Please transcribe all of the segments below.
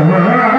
Uhum.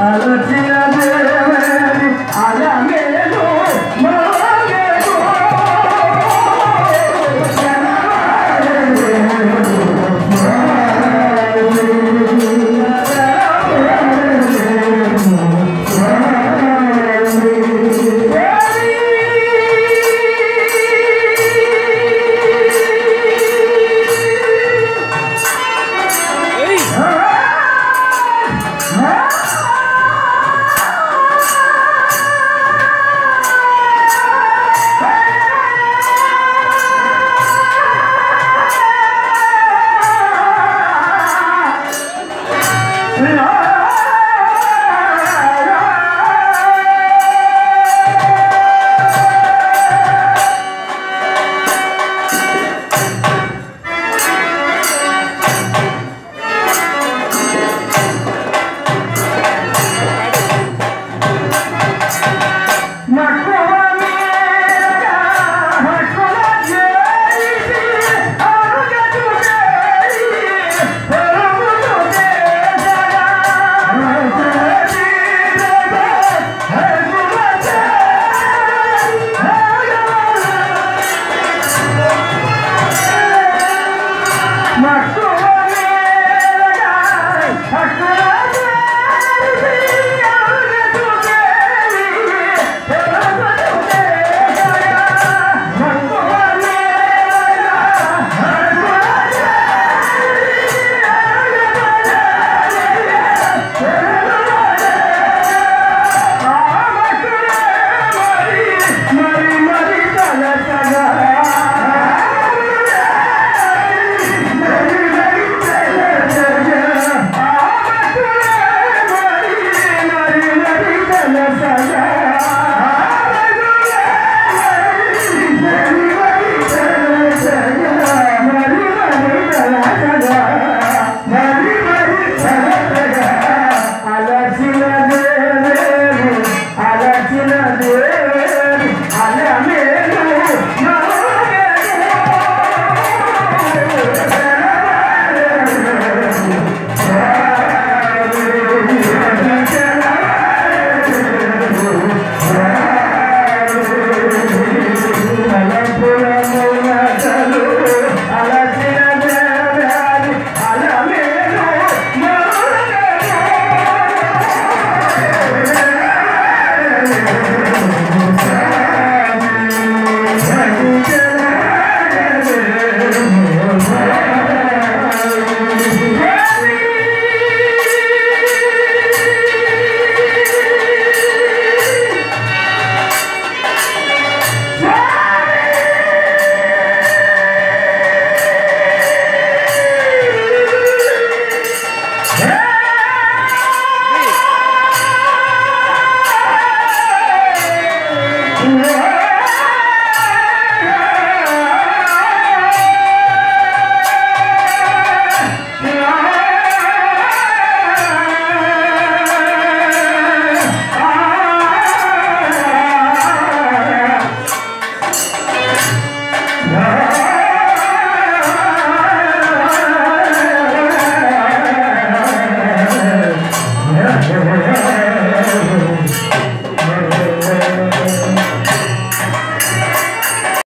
好了，记。Sweetheart! Yeah.